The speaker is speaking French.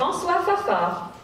François Fafard.